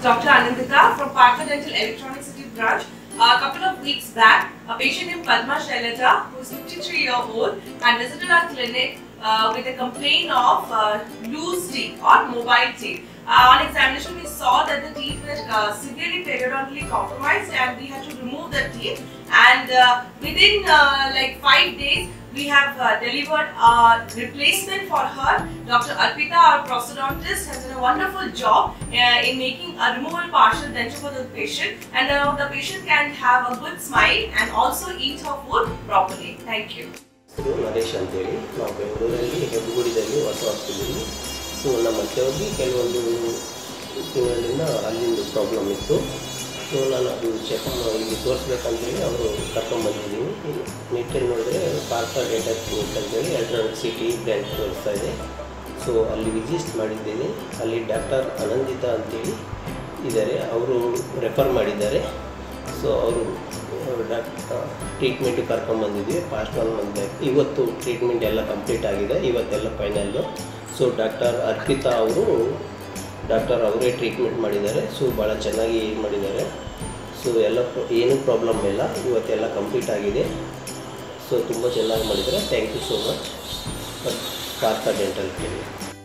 Dr. Anandita from Partha Dental Electronic City branch. A couple of weeks back, a patient named Padma Shailaja, who is 53 year old, had visited our clinic uh, with a complaint of uh, loose teeth or mobile teeth. Uh, on examination, we saw that the teeth were uh, severely periodontally compromised and we had to remove the teeth. And uh, within like five days, we have uh, delivered a replacement for her. Dr. Arpita, our prosthodontist, has done a wonderful job uh, in making a removable partial denture for the patient. And now the patient can have a good smile and also eat her food properly. Thank you. ಇದು ನರೇಶ್ ಅಂತೇಳಿ ನಾವು ಬೆಂಗಳೂರಲ್ಲಿ ಹೆಬ್ಬಗುಡಿದಲ್ಲಿ ವಾಸ ಆಗ್ತಿದ್ದೀವಿ so ನಮ್ಮ ಅತ್ತೆಯವ್ರಿಗೆ ಕೆಲವೊಂದು ತಿಂಗಳಿಂದ ಅಲ್ಲಿಂದು problem ಇತ್ತು ಸೊ ನಾನು ಅದು ಚೆಕ್ ಇಲ್ಲಿ ತೋರಿಸ್ಬೇಕಂತೇಳಿ ಅವರು ಕರ್ಕೊಂಬಂದಿದ್ದೀನಿ ನೀಟಲ್ಲಿ ಪಾರ್ಥ ಡೇಟಾ ಕೋರ್ಸ್ ಅಂತೇಳಿ ಎಲೆಕ್ಟ್ರಾನಿಕ್ ಸಿಟಿ ಬ್ರ್ಯಾಂಚ್ ತೋರಿಸ್ತಾ ಇದೆ. ಸೊ ಅಲ್ಲಿ ವಿಸಿಟ್ ಮಾಡಿದ್ದೇನೆ. ಅಲ್ಲಿ ಡಾಕ್ಟರ್ ಅನಂದಿತಾ ಅಂತೇಳಿ ಇದ್ದಾರೆ. ಅವರು ರೆಫರ್ ಮಾಡಿದ್ದಾರೆ. ಸೊ ಅವರು ಟ್ರೀಟ್ಮೆಂಟ್ ಕರ್ಕೊಂಬಂದಿದ್ವಿ ಪಾಸ್ಟ್ ಒನ್ ಮಂತ್ ಇವತ್ತು ಟ್ರೀಟ್ಮೆಂಟ್ ಎಲ್ಲ ಕಂಪ್ಲೀಟ್ ಆಗಿದೆ. ಇವತ್ತೆಲ್ಲ ಫೈನಲ್ಲು ಸೊ ಡಾಕ್ಟರ್ ಅರ್ಪಿತಾ ಅವರು ಡಾಕ್ಟರ್ ಅವರೇ ಟ್ರೀಟ್ಮೆಂಟ್ ಮಾಡಿದ್ದಾರೆ. ಸೊ ಭಾಳ ಚೆನ್ನಾಗಿ ಮಾಡಿದ್ದಾರೆ. ಸೊ ಎಲ್ಲ ಏನೂ ಪ್ರಾಬ್ಲಮ್ ಇಲ್ಲ. ಇವತ್ತೆಲ್ಲ ಕಂಪ್ಲೀಟ್ ಆಗಿದೆ. ಸೊ ತುಂಬ ಚೆನ್ನಾಗಿ ಮಾಡಿದ್ದಾರೆ. Thank you so much Kartha dental clinic